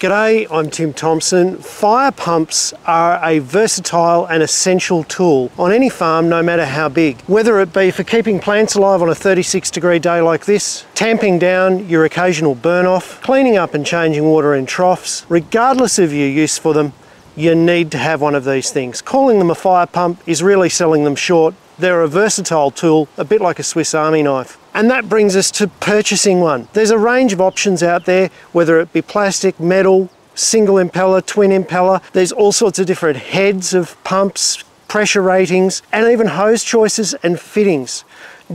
G'day, I'm Tim Thompson. Fire pumps are a versatile and essential tool on any farm, no matter how big. Whether it be for keeping plants alive on a 36 degree day like this, tamping down your occasional burn off, cleaning up and changing water in troughs, regardless of your use for them, you need to have one of these things. Calling them a fire pump is really selling them short. They're a versatile tool, a bit like a Swiss Army knife. And that brings us to purchasing one. There's a range of options out there, whether it be plastic, metal, single impeller, twin impeller. There's all sorts of different heads of pumps, pressure ratings, and even hose choices and fittings.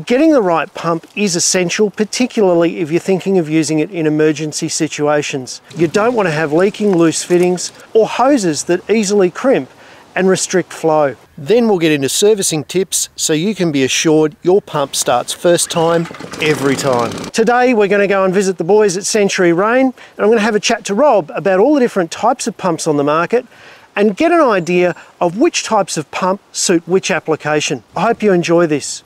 Getting the right pump is essential, particularly if you're thinking of using it in emergency situations. You don't want to have leaking loose fittings or hoses that easily crimp and restrict flow. Then we'll get into servicing tips so you can be assured your pump starts first time every time. Today we're going to go and visit the boys at Century Rain and I'm going to have a chat to Rob about all the different types of pumps on the market and get an idea of which types of pump suit which application. I hope you enjoy this.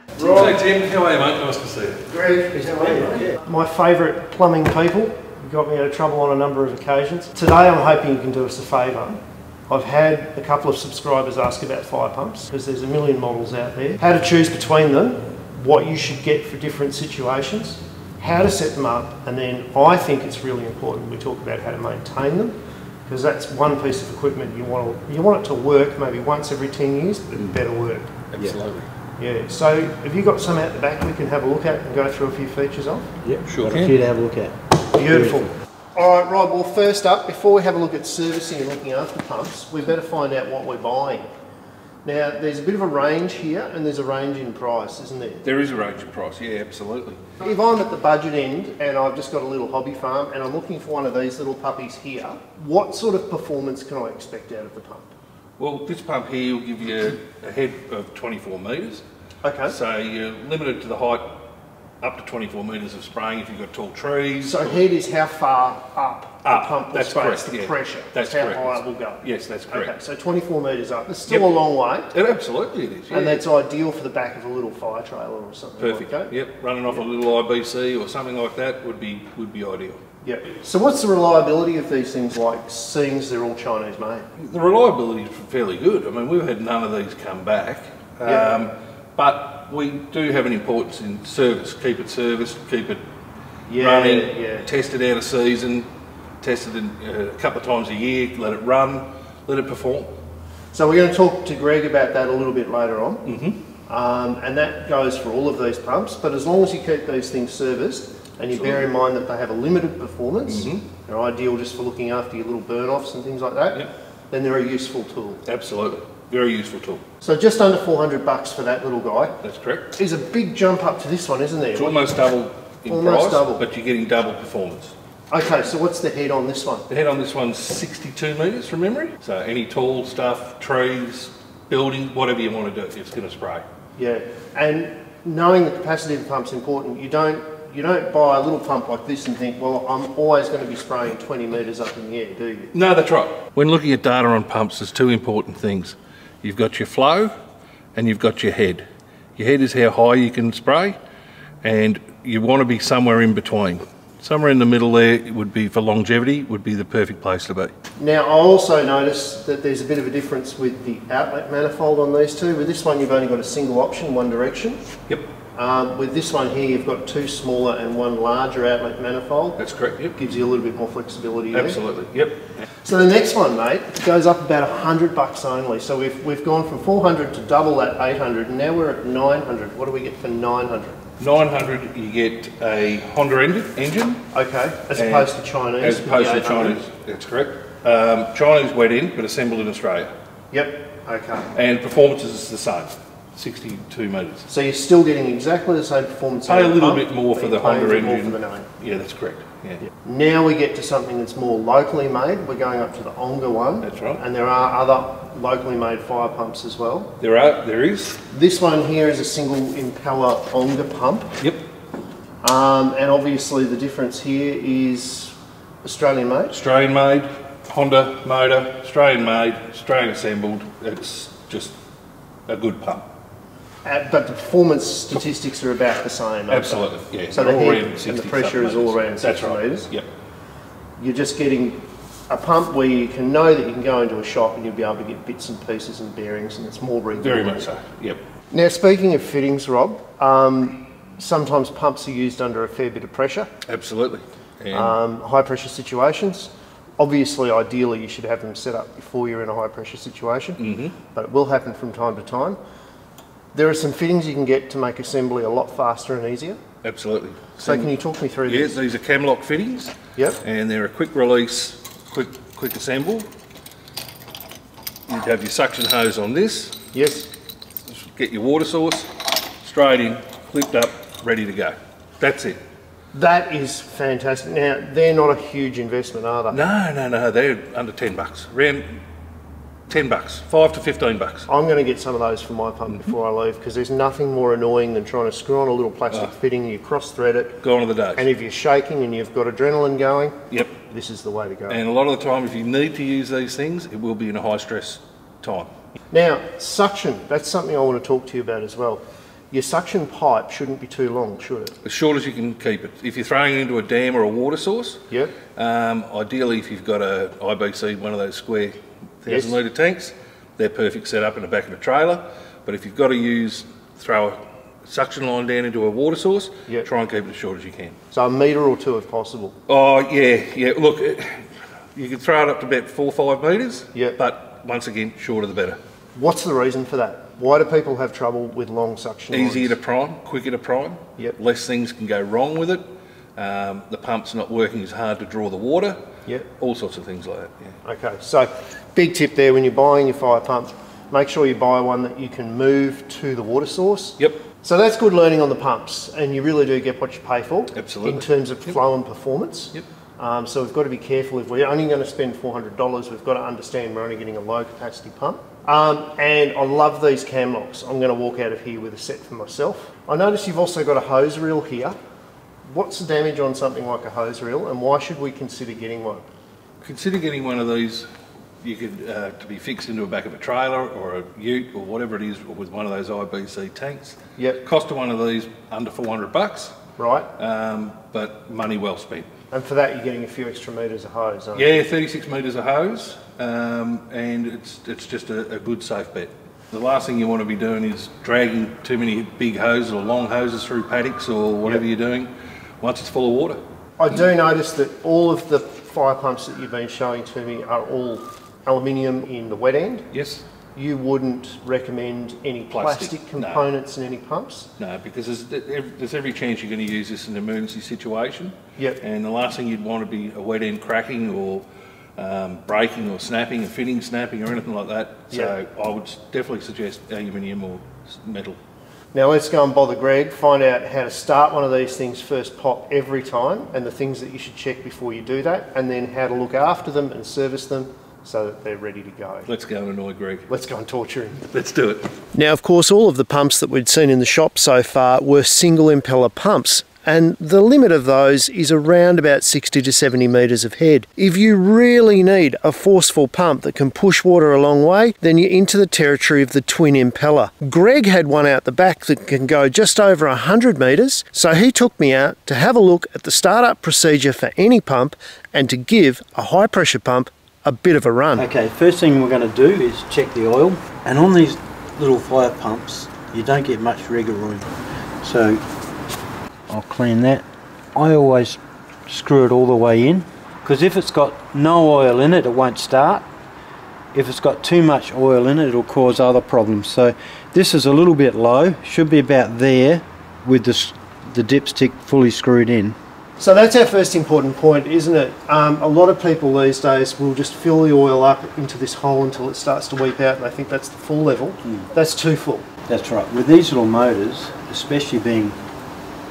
Right. Tim, how are you, mate? Nice to see you. Greg is yeah. my favourite plumbing people. Got me out of trouble on a number of occasions. Today I'm hoping you can do us a favour. I've had a couple of subscribers ask about fire pumps because there's a million models out there. How to choose between them, what you should get for different situations, how to set them up, and then I think it's really important we talk about how to maintain them because that's one piece of equipment you want to, you want it to work maybe once every 10 years, but it better work. Absolutely. Yeah, so have you got some out the back we can have a look at and go through a few features of? Yep, sure Got a few to have a look at. Beautiful. All right, Rob, well, first up, before we have a look at servicing and looking after pumps, we better find out what we're buying. Now, there's a bit of a range here and there's a range in price, isn't there? There is a range in price, yeah, absolutely. If I'm at the budget end and I've just got a little hobby farm and I'm looking for one of these little puppies here, what sort of performance can I expect out of the pump? Well, this pump here will give you a head of 24 metres. Okay. So you're limited to the height up to 24 metres of spraying if you've got tall trees. So head is how far up, Up, the pump will that's spray, correct, it's the yeah. pressure. That's how correct. high it will go. Yes, that's correct. Okay, so 24 metres up. It's still Yep. a long way. It, absolutely it is, yeah. And that's ideal for the back of a little fire trailer or something Perfect. like. Yep, running off a little IBC or something like that would be would be ideal. Yep. So what's the reliability of these things like, seeing as they're all Chinese made? The reliability is fairly good. I mean, we've had none of these come back. Um, Yeah. But we do have an importance in service. Keep it serviced, keep it Yeah, running, yeah. test it out of season, test it in, uh, a couple of times a year, let it run, let it perform. So we're going to talk to Greg about that a little bit later on. Mm-hmm. Um, and that goes for all of these pumps, but as long as you keep these things serviced and you bear in mind that they have a limited performance, Mm-hmm. they're ideal just for looking after your little burn-offs and things like that, Yep. then they're a useful tool. Absolutely. Very useful tool. So just under 400 bucks for that little guy. That's correct. Is a big jump up to this one, isn't there? It's almost double in Almost price, double. but you're getting double performance. Okay, so what's the head on this one? The head on this one's 62 metres from memory. So any tall stuff, trees, buildings, whatever you want to do, it's going to spray. Yeah, and knowing the capacity of the pump's important. You don't you don't buy a little pump like this and think, well, I'm always going to be spraying 20 metres up in the air, do you? No, that's right. When looking at data on pumps, there's two important things. You've got your flow and you've got your head. Your head is how high you can spray, and you want to be somewhere in between. Somewhere in the middle there would be for longevity, would be the perfect place to be. Now, I also noticed that there's a bit of a difference with the outlet manifold on these two. With this one, you've only got a single option, one direction. Yep, Um, with this one here, you've got two smaller and one larger outlet manifold. that's correct. Yep, Gives you a little bit more flexibility there. absolutely. Yep. So the next one, mate, goes up about 100 bucks only. So we've, we've gone from 400 to double that 800, and now we're at 900. What do we get for 900? 900, you get a Honda engine, Okay, as opposed to Chinese. as opposed to Chinese. That's correct. Um, Chinese wet end, but assembled in Australia. Yep, okay. And performance is the same, 62 metres. So you're still getting exactly the same performance. Pay a little pump, bit more for the Honda paying a bit engine. More for the. Yeah, that's correct. Yeah. Now we get to something that's more locally made. We're going up to the Onga one. That's right. And there are other locally made fire pumps as well. There are, there is. This one here is a single impeller Onga pump. Yep. Um, and obviously the difference here is Australian made. Australian made, Honda motor, Australian made, Australian assembled. It's just a good pump. Uh, but the performance statistics are about the same. Absolutely, yeah. So the They're head and the pressure is all around That's 60 right. metres. Yep. You're just getting a pump where you can know that you can go into a shop and you'll be able to get bits and pieces and bearings, and it's more regular. Very much so. Yep. Now, speaking of fittings, Rob, um, sometimes pumps are used under a fair bit of pressure, Absolutely. Um, high pressure situations. Obviously, ideally, you should have them set up before you're in a high pressure situation, Mm-hmm. but it will happen from time to time. There are some fittings you can get to make assembly a lot faster and easier. absolutely. So, can you talk me through Yeah, this? these are Camlock fittings. Yep. And they're a quick release, quick quick assemble. You'd have your suction hose on this, Yes. get your water source, straight in, clipped up, ready to go. That's it. That is fantastic. Now, they're not a huge investment, are they? No, no, no, they're under 10 bucks. Around 10 bucks, 5 to 15 bucks. I'm going to get some of those for my pump before I leave because there's nothing more annoying than trying to screw on a little plastic fitting, you cross thread it, Gone are the days. and if you're shaking and you've got adrenaline going, Yep. this is the way to go. And a lot of the time, if you need to use these things, it will be in a high stress time. Now, suction, that's something I want to talk to you about as well. Your suction pipe shouldn't be too long, should it? As short as you can keep it. If you're throwing it into a dam or a water source, Yep. um, ideally if you've got a IBC, one of those square. Thousand litre tanks, they're perfect set up in the back of a trailer. But if you've got to use, throw a suction line down into a water source, Yep. try and keep it as short as you can. So a metre or two if possible. Oh yeah, yeah. Look, you can throw it up to about four or five metres. Yep. But once again, shorter the better. What's the reason for that? Why do people have trouble with long suction lines? Easier to prime, quicker to prime. Yep. Less things can go wrong with it. Um, the pump's not working as hard to draw the water. Yep. All sorts of things like that. Yeah. Okay, so big tip there when you're buying your fire pump, make sure you buy one that you can move to the water source. Yep. So that's good learning on the pumps, and you really do get what you pay for Absolutely. in terms of flow and performance. Yep. Um, so we've got to be careful if we're only going to spend $400, we've got to understand we're only getting a low capacity pump. Um, and I love these cam locks. I'm going to walk out of here with a set for myself. I notice you've also got a hose reel here. What's the damage on something like a hose reel, and why should we consider getting one? Consider getting one of these. You could uh, to be fixed into the back of a trailer or a ute or whatever it is with one of those IBC tanks. Yep. Cost of one of these under 400 bucks, Right? um, but money well spent. And for that, you're getting a few extra metres of hose. aren't you? Yeah, 36 metres of hose, um, and it's it's just a, a good safe bet. The last thing you want to be doing is dragging too many big hoses or long hoses through paddocks or whatever Yep. you're doing once it's full of water. I do notice that all of the fire pumps that you've been showing to me are all aluminium in the wet end. Yes? You wouldn't recommend any Plastic, plastic, no. components in any pumps? No, because there's, there's every chance you're going to use this in an emergency situation. Yep. And the last thing you'd want to be a wet end cracking or um, breaking or snapping, a fitting snapping or anything like that. So I would definitely suggest aluminium or metal. Now let's go and bother Greg, find out how to start one of these things first pop every time and the things that you should check before you do that and then how to look after them and service them so that they're ready to go. Let's go and annoy Greg. Let's go and torture him. Let's do it. Now, of course, all of the pumps that we'd seen in the shop so far were single impeller pumps, and the limit of those is around about 60 to 70 metres of head. If you really need a forceful pump that can push water a long way, then you're into the territory of the twin impeller. Greg had one out the back that can go just over 100 metres, so he took me out to have a look at the startup procedure for any pump and to give a high pressure pump a bit of a run. Okay, first thing we're going to do is check the oil. And on these little fire pumps, you don't get much rigger room. So I'll clean that. I always screw it all the way in because if it's got no oil in it, it won't start. If it's got too much oil in it, it'll cause other problems. So this is a little bit low, should be about there with the, the dipstick fully screwed in. So that's our first important point, isn't it? Um, a lot of people these days will just fill the oil up into this hole until it starts to weep out, and they think that's the full level. That's too full. That's right. With these little motors, especially being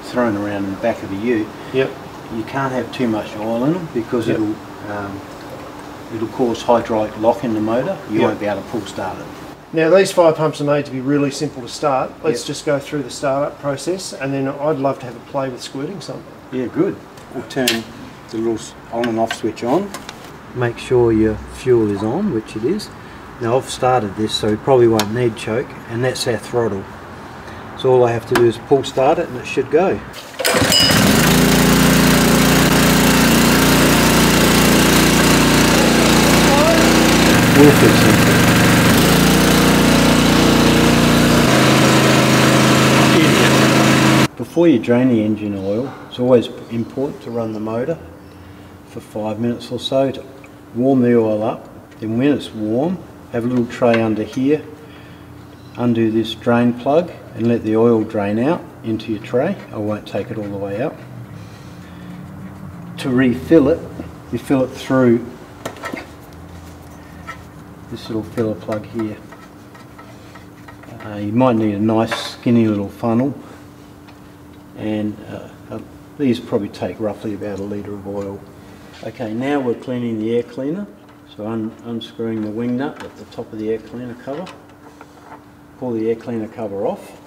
thrown around in the back of a ute, Yep. you can't have too much oil in them because Yep. it'll um, it'll cause hydraulic lock in the motor. You Yep. won't be able to pull start it. Now these fire pumps are made to be really simple to start. Let's Yep. just go through the startup process, and then I'd love to have a play with squirting something. Yeah, good. We'll turn the little on and off switch on. Make sure your fuel is on, which it is. Now I've started this, so we probably won't need choke, and that's our throttle. So all I have to do is pull start it and it should go. We'll fix it. Before you drain the engine oil, it's always important to run the motor for five minutes or so to warm the oil up. Then when it's warm, have a little tray under here, undo this drain plug and let the oil drain out into your tray. I won't take it all the way out. To refill it, you fill it through this little filler plug here. Uh, you might need a nice skinny little funnel and uh, uh, these probably take roughly about a litre of oil. Okay, now we're cleaning the air cleaner. So I'm unscrewing the wing nut at the top of the air cleaner cover. Pull the air cleaner cover off.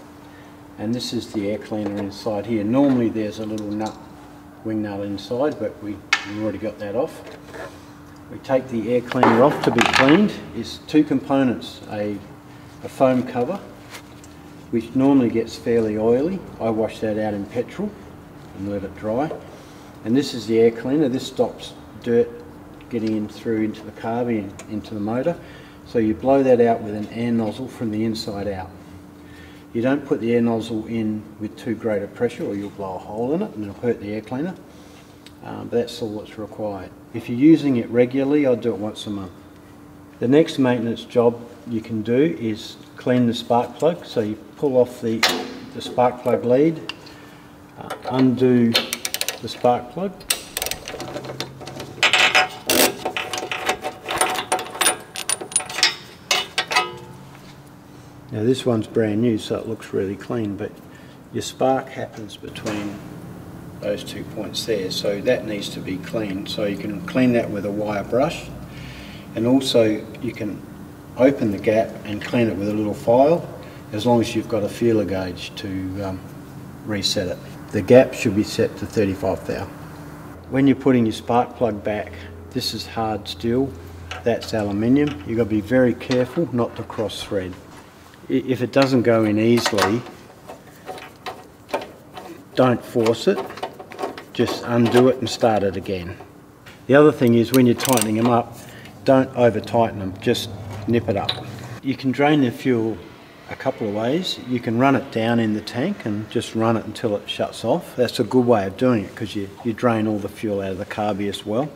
And this is the air cleaner inside here. Normally there's a little nut, wing nut inside, but we, we've already got that off. We take the air cleaner off to be cleaned. It's two components, a, a foam cover which normally gets fairly oily. I wash that out in petrol and let it dry. And this is the air cleaner. This stops dirt getting in through into the carby and into the motor. So you blow that out with an air nozzle from the inside out. You don't put the air nozzle in with too great a pressure or you'll blow a hole in it and it'll hurt the air cleaner. Um, but that's all that's required. If you're using it regularly, I'd do it once a month. The next maintenance job you can do is clean the spark plug. So you pull off the, the spark plug lead, uh, undo the spark plug. Now this one's brand new so it looks really clean but your spark happens between those two points there so that needs to be cleaned so you can clean that with a wire brush and also you can open the gap and clean it with a little file as long as you've got a feeler gauge to um, reset it. The gap should be set to 35 thou. When you're putting your spark plug back, this is hard steel, that's aluminium. You've got to be very careful not to cross thread. If it doesn't go in easily, don't force it, just undo it and start it again. The other thing is when you're tightening them up, don't over tighten them, just nip it up. You can drain the fuel a couple of ways. You can run it down in the tank and just run it until it shuts off. That's a good way of doing it because you, you drain all the fuel out of the carby as well.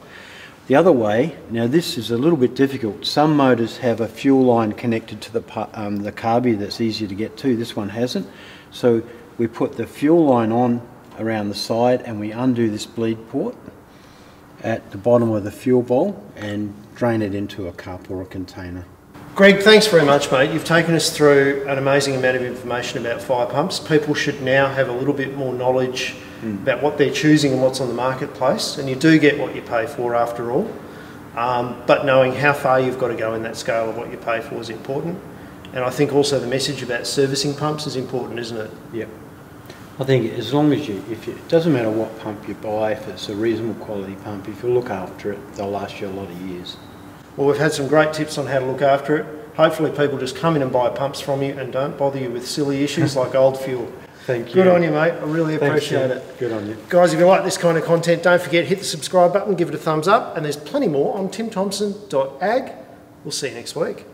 The other way, now this is a little bit difficult. Some motors have a fuel line connected to the, um, the carby that's easier to get to. This one hasn't. So we put the fuel line on around the side and we undo this bleed port at the bottom of the fuel bowl and drain it into a cup or a container. Greg, thanks very much, mate. You've taken us through an amazing amount of information about fire pumps. People should now have a little bit more knowledge mm. about what they're choosing and what's on the marketplace, and you do get what you pay for after all. Um, but knowing how far you've got to go in that scale of what you pay for is important. And I think also the message about servicing pumps is important, isn't it? Yeah. I think as long as you, if you, it doesn't matter what pump you buy, if it's a reasonable quality pump, if you look after it, they'll last you a lot of years. Well, we've had some great tips on how to look after it. Hopefully people just come in and buy pumps from you and don't bother you with silly issues like old fuel. Thank you. Good on you, mate. I really appreciate Thanks, it. Good on you. Guys, if you like this kind of content, don't forget hit the subscribe button, give it a thumbs up, and there's plenty more on timthompson.ag. We'll see you next week.